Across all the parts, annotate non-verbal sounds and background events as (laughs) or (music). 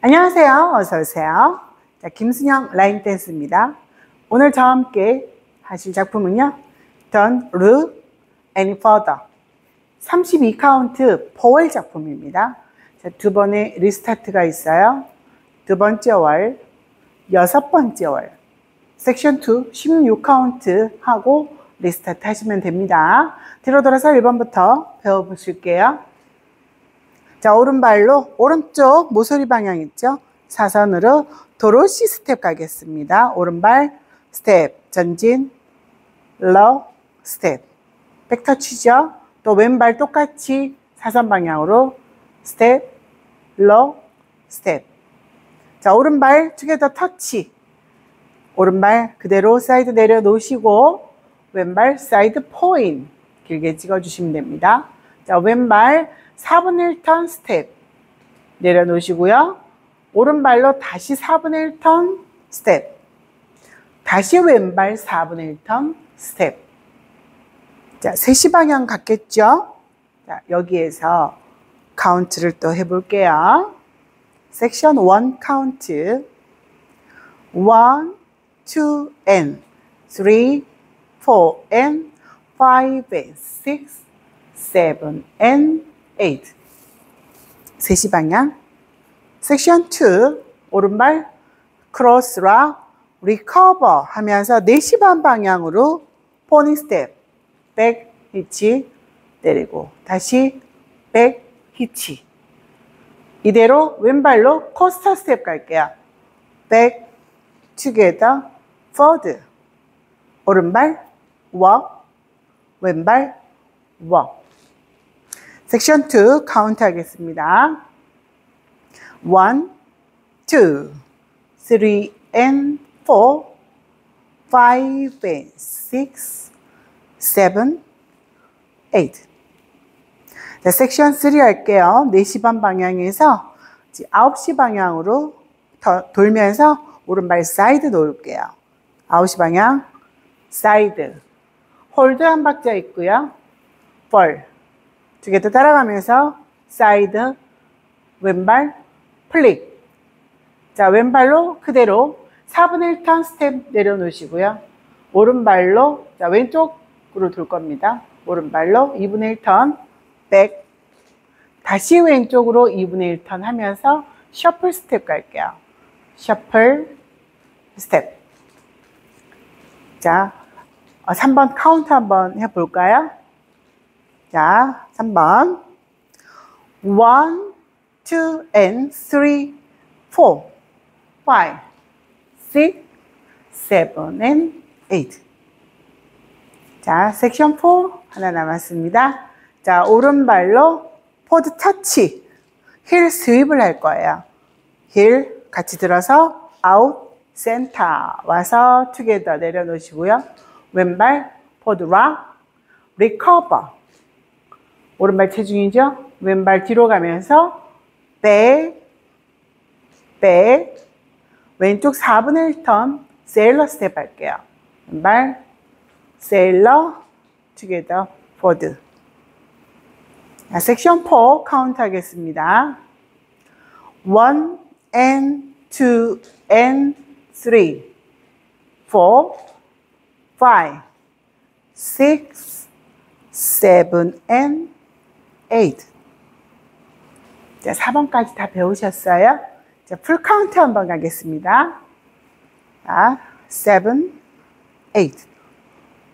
안녕하세요. 어서 오세요. 자, 김순영 line dance입니다. 오늘 저와 함께 하실 작품은요. Don't look any further. 32 count four wall 작품입니다. 자, 두 번의 restart가 있어요. 두 번째 wall, 여섯 번째 wall. section 2 16카운트 하고 restart 하시면 됩니다. 뒤로 돌아서 1번부터 배워보실게요. 자, 오른발로 오른쪽 모서리 방향 있죠? 사선으로 Dorothy 스텝 가겠습니다. 오른발 스텝, 전진, lock, 스텝. back 터치죠? 또 왼발 똑같이 사선 방향으로 스텝, lock, 스텝. 자, 오른발 together 터치. 오른발 그대로 사이드 내려놓으시고 왼발 사이드 포인 길게 찍어주시면 됩니다. 자, 왼발 4분의 1턴 스텝 내려놓으시고요. 오른발로 다시 4분의 1턴 스텝 다시 왼발 4분의 1턴 스텝 자, 3시 방향 같겠죠? 자, 여기에서 카운트를 또 해볼게요. 섹션 1 카운트 1, 2 and 3, 4 and 5 and 6, 7 and 8. 3시 방향. 섹션 2, 오른발 크로스 rock recover 하면서 4시 반 방향으로 pony 스텝, back hitch 때리고 다시 back hitch. 이대로 왼발로 coaster 스텝 갈게요. 백, 투게더, 포드. 오른발 워, 왼발 워. 섹션 2 카운트 하겠습니다. 1, 2, 3 and 4, 5 and 6, 7, 8. 자, 섹션 3 할게요. 4시 반 방향에서 9시 방향으로 돌면서 오른발 사이드 놓을게요. 9시 방향, 사이드. hold 한 박자 있고요. 볼. 두 개 더 따라가면서 사이드, 왼발, flick. 자, 왼발로 그대로 4분의 1턴 스텝 내려놓으시고요. 오른발로, 자, 왼쪽으로 돌 겁니다. 오른발로 2분의 1턴, 백. 다시 왼쪽으로 2분의 1턴 하면서 셔플 스텝 갈게요. 셔플 스텝. 자, 3번 카운트 한번 해볼까요? 자, 3번. 1, 2, and 3, 4, 5, 6, 7, and 8. 자, 섹션 4 하나 남았습니다. 자, 오른발로 forward 터치, heel swivel을 할 거예요. 힐 같이 들어서 아웃, 센터 와서 together 내려놓으시고요. 왼발 forward rock, recover. 오른발 체중이죠? 왼발 뒤로 가면서 back, back, 왼쪽 4분의 1턴 sailor 스텝 할게요. 왼발 sailor, together, forward. 자, 섹션 4 카운트 하겠습니다. 1 and 2 and 3, 4, 5, 6, 7, and 8. 자, 4번까지 다 배우셨어요? 자, 풀 카운트 한번 가겠습니다. 자, 7, 8.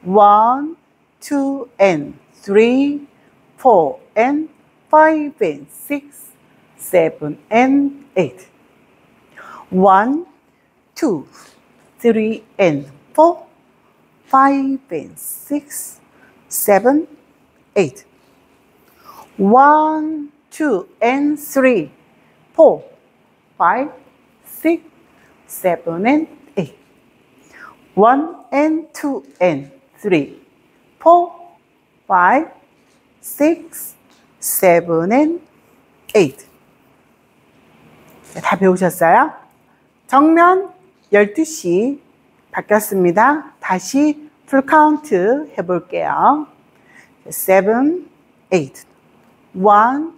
1, 2, and 3, 4, and 5, and 6, 7, and 8. 1, 2, 3, and 4, 5, and 6, 7, 8. 1, 2, and 3, 4, 5, 6, 7, and 8. 1 and 2 and 3, 4, 5, 6, 7, and 8. 다 배우셨어요? 정면 12시 바뀌었습니다. 다시 풀 카운트 해볼게요. 7, 8. 1,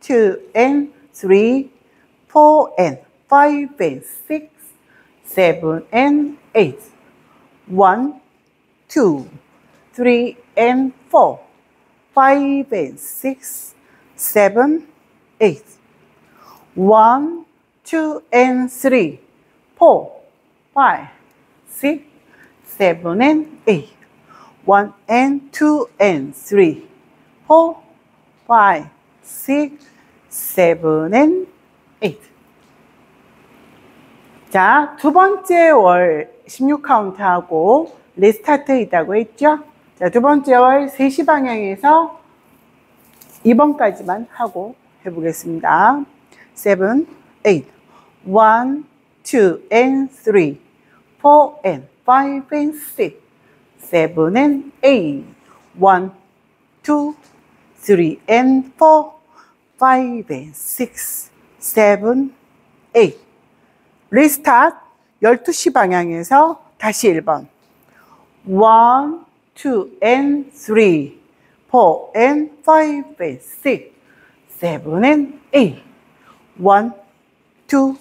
2, and 3, 4, and 5, and 6, 7, and 8, 1, 2, 3, and 4, 5, and 6, 7, 8, 1, 2, and 3, 4, 5, 6, 7, and 8, 1, and 2, and 3, 4, five, six, seven and eight. 자, 두 번째 wall 16카운트하고 restart 있다고 했죠? 자, 두 번째 wall 3시 방향에서 2번까지만 하고 해보겠습니다. 7, 8, 1, 2 and 3, 4 and 5 and 6, 7 and 8, 1, 2, 3 and 4, 5 and 6, 7, 8. 리스타트 12시 방향에서 다시 1번. 1, 2 and 3, 4 and 5 and 6, 7 and 8. 1, 2,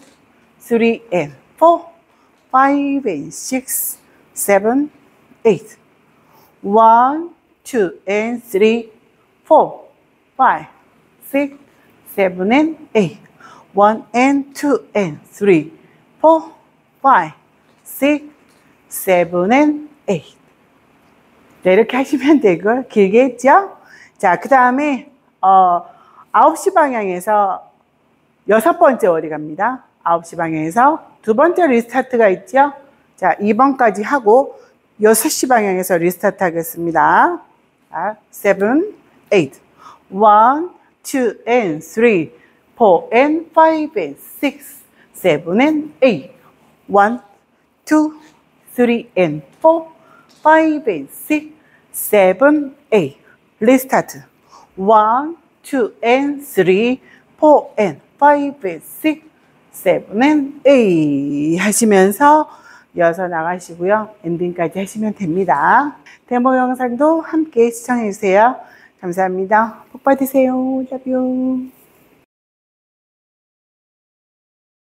3 and 4, 5 and 6, 7, 8. 1, 2 and 3, 4, 5, 6, 7 and 8. 1 and 2 and 3, 4, 5, 6, 7 and 8. 네, 이렇게 하시면 (laughs) 되고 길게 했죠? 자, 그 다음에 어, 9시 방향에서 여섯 번째 wall이 갑니다. 9시 방향에서 두 번째 restart가 있죠? 자, 2번까지 하고 6시 방향에서 restart 하겠습니다. 자, 7, 8, 1, 2 and 3, 4 and 5 and 6, 7 and 8, 1, 2, 3 and 4, 5 and 6, 7, 8. restart. 1, 2 and 3, 4 and 5 and 6, 7 and 8 하시면서 이어서 나가시고요. 엔딩까지 하시면 됩니다. 데모 영상도 함께 시청해 주세요. 감사합니다. 복 받으세요. 자비요.